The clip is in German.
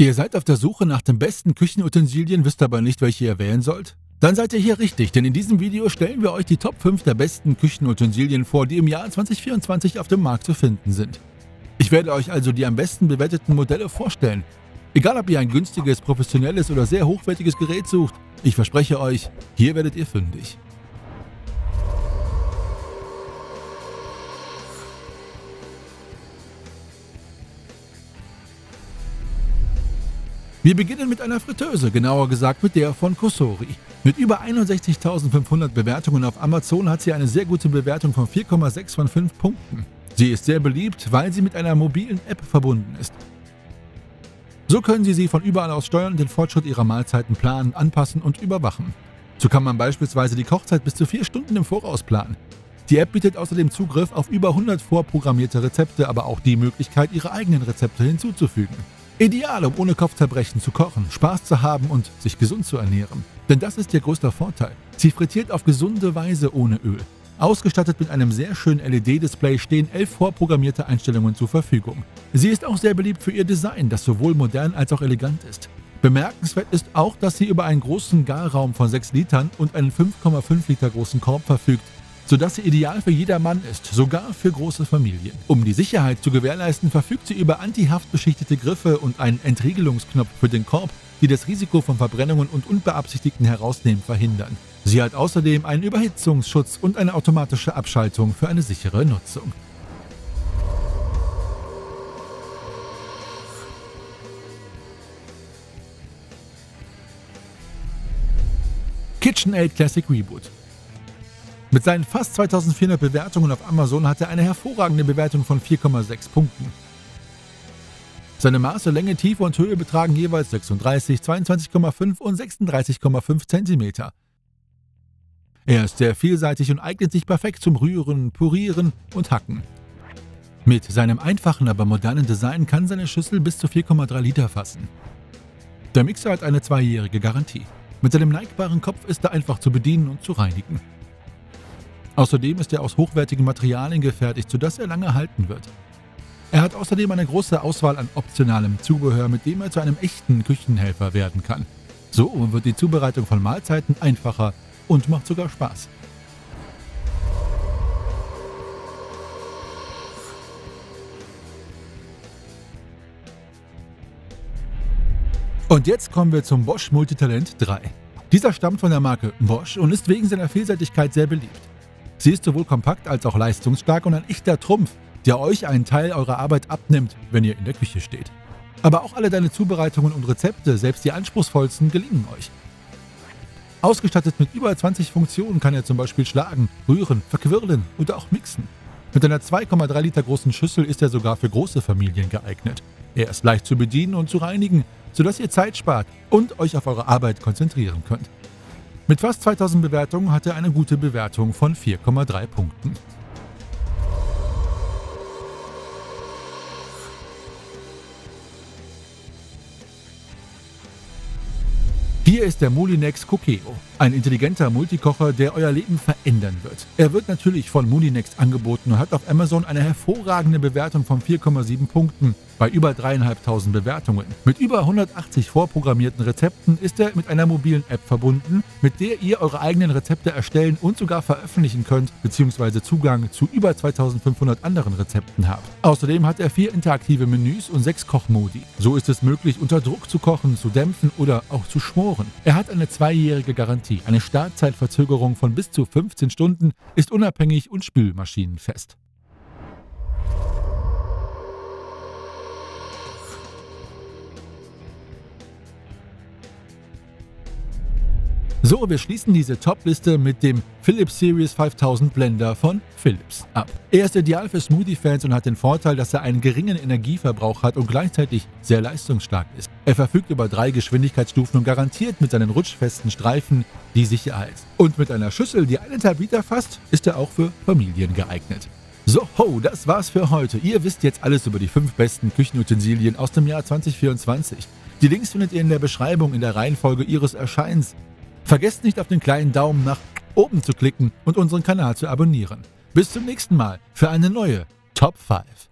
Ihr seid auf der Suche nach den besten Küchenutensilien, wisst aber nicht, welche ihr wählen sollt? Dann seid ihr hier richtig, denn in diesem Video stellen wir euch die Top 5 der besten Küchenutensilien vor, die im Jahr 2024 auf dem Markt zu finden sind. Ich werde euch also die am besten bewerteten Modelle vorstellen. Egal ob ihr ein günstiges, professionelles oder sehr hochwertiges Gerät sucht, ich verspreche euch, hier werdet ihr fündig. Wir beginnen mit einer Fritteuse, genauer gesagt mit der von Kosori. Mit über 61.500 Bewertungen auf Amazon hat sie eine sehr gute Bewertung von 4,6 von 5 Punkten. Sie ist sehr beliebt, weil sie mit einer mobilen App verbunden ist. So können Sie sie von überall aus steuern und den Fortschritt Ihrer Mahlzeiten planen, anpassen und überwachen. So kann man beispielsweise die Kochzeit bis zu vier Stunden im Voraus planen. Die App bietet außerdem Zugriff auf über 100 vorprogrammierte Rezepte, aber auch die Möglichkeit, Ihre eigenen Rezepte hinzuzufügen. Ideal, um ohne Kopfzerbrechen zu kochen, Spaß zu haben und sich gesund zu ernähren. Denn das ist ihr größter Vorteil. Sie frittiert auf gesunde Weise ohne Öl. Ausgestattet mit einem sehr schönen LED-Display stehen elf vorprogrammierte Einstellungen zur Verfügung. Sie ist auch sehr beliebt für ihr Design, das sowohl modern als auch elegant ist. Bemerkenswert ist auch, dass sie über einen großen Garraum von 6 Litern und einen 5,5 Liter großen Korb verfügt, sodass sie ideal für jedermann ist, sogar für große Familien. Um die Sicherheit zu gewährleisten, verfügt sie über antihaftbeschichtete Griffe und einen Entriegelungsknopf für den Korb, die das Risiko von Verbrennungen und unbeabsichtigten Herausnehmen verhindern. Sie hat außerdem einen Überhitzungsschutz und eine automatische Abschaltung für eine sichere Nutzung. KitchenAid Classic Reboot mit seinen fast 2400 Bewertungen auf Amazon hat er eine hervorragende Bewertung von 4,6 Punkten. Seine Maße, Länge, Tiefe und Höhe betragen jeweils 36, 22,5 und 36,5 cm. Er ist sehr vielseitig und eignet sich perfekt zum Rühren, Purieren und Hacken. Mit seinem einfachen, aber modernen Design kann seine Schüssel bis zu 4,3 Liter fassen. Der Mixer hat eine zweijährige Garantie. Mit seinem neigbaren Kopf ist er einfach zu bedienen und zu reinigen. Außerdem ist er aus hochwertigen Materialien gefertigt, sodass er lange halten wird. Er hat außerdem eine große Auswahl an optionalem Zubehör, mit dem er zu einem echten Küchenhelfer werden kann. So wird die Zubereitung von Mahlzeiten einfacher und macht sogar Spaß. Und jetzt kommen wir zum Bosch Multitalent 3. Dieser stammt von der Marke Bosch und ist wegen seiner Vielseitigkeit sehr beliebt. Sie ist sowohl kompakt als auch leistungsstark und ein echter Trumpf, der euch einen Teil eurer Arbeit abnimmt, wenn ihr in der Küche steht. Aber auch alle deine Zubereitungen und Rezepte, selbst die anspruchsvollsten, gelingen euch. Ausgestattet mit über 20 Funktionen kann er zum Beispiel schlagen, rühren, verquirlen oder auch mixen. Mit einer 2,3 Liter großen Schüssel ist er sogar für große Familien geeignet. Er ist leicht zu bedienen und zu reinigen, sodass ihr Zeit spart und euch auf eure Arbeit konzentrieren könnt. Mit fast 2000 Bewertungen hat er eine gute Bewertung von 4,3 Punkten. Hier ist der Molinex Cookéo, ein intelligenter Multikocher, der euer Leben verändern wird. Er wird natürlich von Molinex angeboten und hat auf Amazon eine hervorragende Bewertung von 4,7 Punkten bei über dreieinhalbtausend Bewertungen. Mit über 180 vorprogrammierten Rezepten ist er mit einer mobilen App verbunden, mit der ihr eure eigenen Rezepte erstellen und sogar veröffentlichen könnt, bzw. Zugang zu über 2500 anderen Rezepten habt. Außerdem hat er vier interaktive Menüs und sechs Kochmodi. So ist es möglich, unter Druck zu kochen, zu dämpfen oder auch zu schmoren. Er hat eine zweijährige Garantie. Eine Startzeitverzögerung von bis zu 15 Stunden ist unabhängig und spülmaschinenfest. So, wir schließen diese Top-Liste mit dem Philips Series 5000 Blender von Philips ab. Er ist ideal für Smoothie-Fans und hat den Vorteil, dass er einen geringen Energieverbrauch hat und gleichzeitig sehr leistungsstark ist. Er verfügt über drei Geschwindigkeitsstufen und garantiert mit seinen rutschfesten Streifen die Sicherheit. Und mit einer Schüssel, die eineinhalb Liter fasst, ist er auch für Familien geeignet. So, ho, das war's für heute. Ihr wisst jetzt alles über die fünf besten Küchenutensilien aus dem Jahr 2024. Die Links findet ihr in der Beschreibung in der Reihenfolge ihres Erscheins. Vergesst nicht auf den kleinen Daumen nach oben zu klicken und unseren Kanal zu abonnieren. Bis zum nächsten Mal für eine neue Top 5.